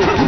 Thank you.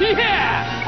耶！